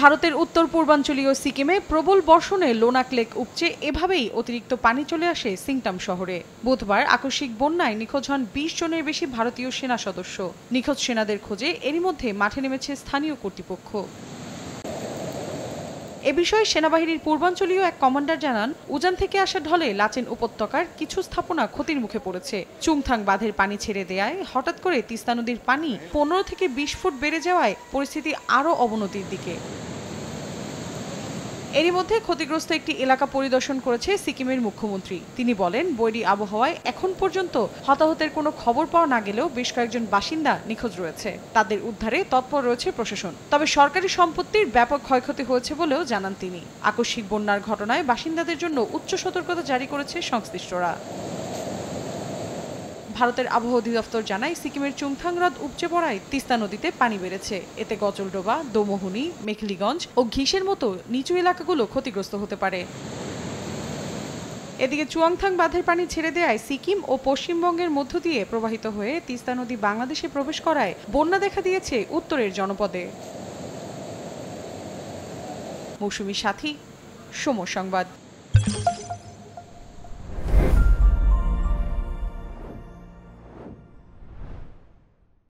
ভারতের উত্তর পূর্বাঞ্চলীয় সিকিমে প্রবল বর্ষণে লোনাক লেক উপচে এভাবেই অতিরিক্ত পানি চলে আসে সিংটাম শহরে। বুধবার আকস্মিক বন্যায় নিখোঁজ হন বিশ জনের বেশি ভারতীয় সেনা সদস্য। নিখোঁজ সেনাদের খোঁজে এরই মধ্যে মাঠে নেমেছে স্থানীয় কর্তৃপক্ষ। এ বিষয়ে সেনাবাহিনীর পূর্বাঞ্চলীয় এক কমান্ডার জানান, উজান থেকে আসা ঢলে লাচেন উপত্যকার কিছু স্থাপনা ক্ষতির মুখে পড়েছে। চুংথাং বাঁধের পানি ছেড়ে দেয়ায় হঠাৎ করে তিস্তা নদীর পানি পনেরো থেকে বিশ ফুট বেড়ে যাওয়ায় পরিস্থিতি আরও অবনতির দিকে। এরই মধ্যে ক্ষতিগ্রস্ত একটি এলাকা পরিদর্শন করেছে সিকিমের মুখ্যমন্ত্রী। তিনি বলেন, বৈরি আবহাওয়ায় এখন পর্যন্ত হতাহতের কোনো খবর পাওয়া না গেলেও বেশ কয়েকজন বাসিন্দা নিখোঁজ রয়েছে। তাদের উদ্ধারে তৎপর রয়েছে প্রশাসন। তবে সরকারি সম্পত্তির ব্যাপক ক্ষয়ক্ষতি হয়েছে বলেও জানান তিনি। আকস্মিক বন্যার ঘটনায় বাসিন্দাদের জন্য উচ্চ সতর্কতা জারি করেছে সংশ্লিষ্টরা। ভারতের আবহাওয়া অধিদপ্তর জানায়, সিকিমের চুংথাং হ্রদ উপচে পড়ায় তিস্তা নদীতে পানি বেড়েছে। এতে গজলডোবা, দোমোহনি, মেখলিগঞ্জ ও ঘিসের মতো নিচু এলাকাগুলো ক্ষতিগ্রস্ত হতে পারে। এদিকে চুয়াংথাং বাঁধের পানি ছেড়ে দেয় সিকিম ও পশ্চিমবঙ্গের মধ্য দিয়ে প্রবাহিত হয়ে তিস্তা নদী বাংলাদেশে প্রবেশ করায় বন্যা দেখা দিয়েছে উত্তরের জনপদে। মৌসুমী সাথী, সমর সংবাদ।